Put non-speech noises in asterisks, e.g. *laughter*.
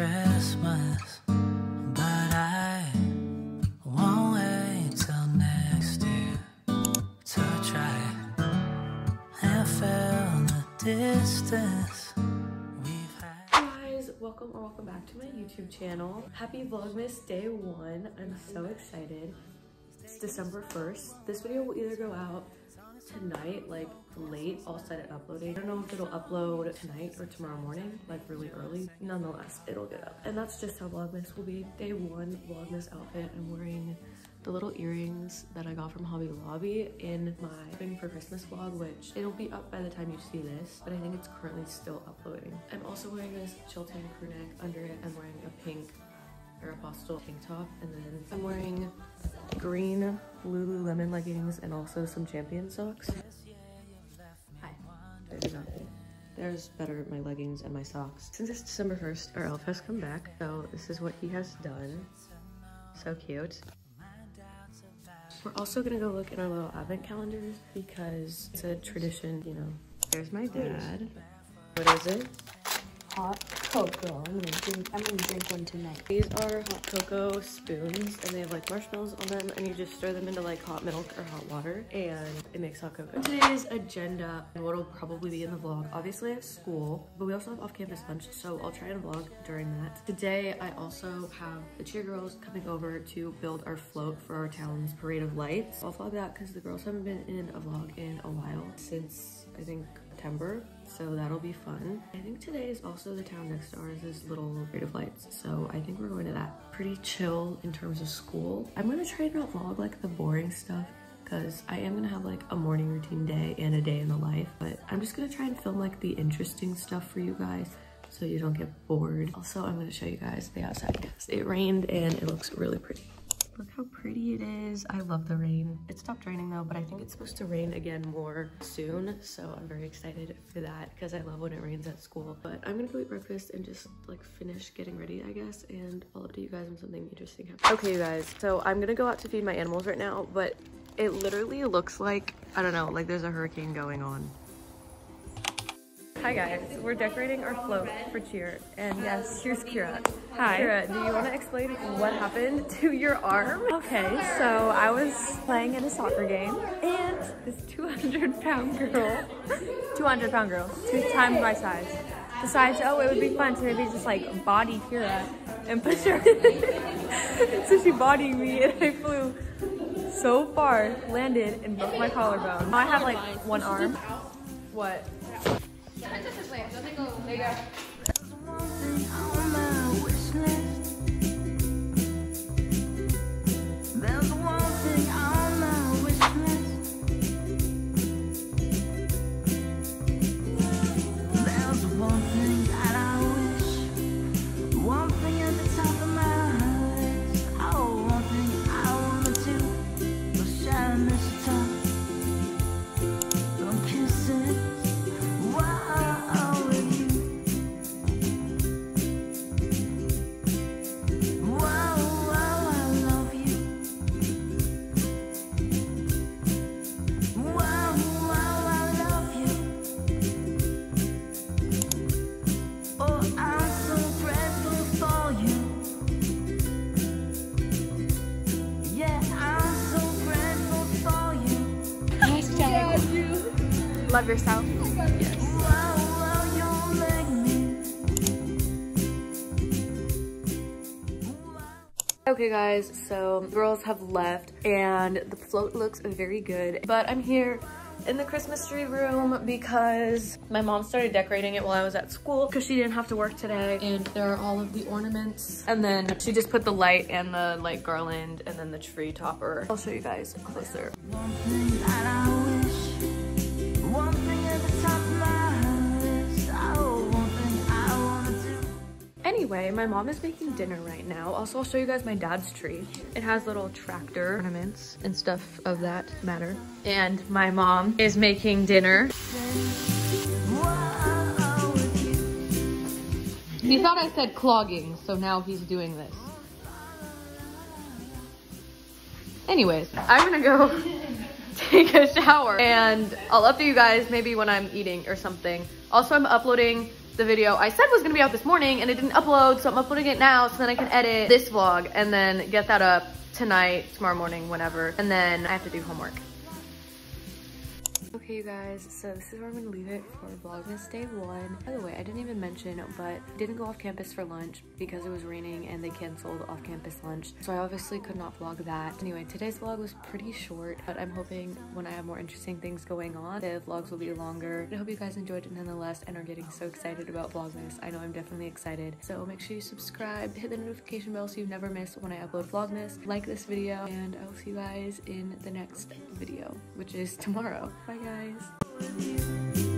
Christmas, but I won't wait till next year to try and fill the distance we've had. guys welcome or welcome back to my youtube channel. Happy vlogmas day one. I'm so excited. It's december 1st this video will either go out tonight like late i'll set it uploading. I don't know if it'll upload tonight or tomorrow morning like really early. Nonetheless it'll get up. And that's just how vlogmas will be. Day one vlogmas outfit. I'm wearing the little earrings that I got from Hobby Lobby in my Shopping for Christmas vlog, which it'll be up by the time you see this, but I think it's currently still uploading. I'm also wearing this Chilton crew neck. Under it, I'm wearing a pink Aeropostale tank top, and then I'm wearing green Lululemon leggings and also some Champion socks. Hi. There's nothing. There's better my leggings and my socks. Since it's December 1st, our elf has come back, so this is what he has done. So cute. We're also gonna go look in our little advent calendars because it's a tradition, you know. There's my dad. What is it? Hot cocoa. I'm gonna drink. I'm gonna drink one tonight. These are hot cocoa spoons and they have like marshmallows on them and you just stir them into like hot milk or hot water and it makes hot cocoa. Today's agenda and what'll probably be in the vlog. Obviously I have school, but we also have off-campus lunch, so I'll try and vlog during that. Today I also have the cheer girls coming over to build our float for our town's parade of lights. I'll vlog that because the girls haven't been in a vlog in a while since I think September, so that'll be fun. I think today is also the town next to ours is Little of Lights, so I think we're going to that. Pretty chill in terms of school. I'm gonna try and not vlog like the boring stuff because I am gonna have like a morning routine day and a day in the life, but I'm just gonna try and film like the interesting stuff for you guys so you don't get bored. Also, I'm gonna show you guys the outside. It rained and it looks really pretty. Look how pretty it is. I love the rain. It stopped raining though, but I think it's supposed to rain again more soon. So I'm very excited for that because I love when it rains at school. But I'm gonna go eat breakfast and just like finish getting ready, I guess. And I'll update you guys when something interesting happens. Okay, you guys. So I'm gonna go out to feed my animals right now, but it literally looks like, I don't know, like there's a hurricane going on. Hi guys, we're decorating our float for cheer, and yes, here's Kira. Hi. Kira, do you want to explain what happened *laughs* to your arm? Okay, so I was playing in a soccer game, and This 200 pound girl. *laughs* 200 pound girl, two times my size, decides, oh, it would be fun to maybe just like body Kira and push her. *laughs* so she bodying me, and I flew so far, landed, and broke my collarbone. I have like one arm. What? There's one thing on Love yourself. Okay guys, so the girls have left and the float looks very good. But I'm here in the Christmas tree room because my mom started decorating it while I was at school because she didn't have to work today. And there are all of the ornaments. And then she just put the light and the like garland and then the tree topper. I'll show you guys closer. Anyway, my mom is making dinner right now. Also, I'll show you guys my dad's tree. It has little tractor ornaments and stuff of that matter. And my mom is making dinner. He thought I said clogging, so now he's doing this. Anyways, I'm gonna go *laughs* take a shower and I'll update you guys maybe when I'm eating or something. Also, I'm uploading the video I said was gonna be out this morning and it didn't upload, so I'm uploading it now so then I can edit this vlog and then get that up tonight, tomorrow morning, whenever. And then I have to do homework. Okay, you guys, so this is where I'm gonna leave it for Vlogmas day one. By the way, I didn't even mention, but didn't go off campus for lunch because it was raining and they canceled off campus lunch. So I obviously could not vlog that. Anyway, today's vlog was pretty short, but I'm hoping when I have more interesting things going on, the vlogs will be longer. I hope you guys enjoyed it nonetheless and are getting so excited about Vlogmas. I know I'm definitely excited. So make sure you subscribe, hit the notification bell so you never miss when I upload Vlogmas. Like this video, and I will see you guys in the next video, which is tomorrow. Bye guys.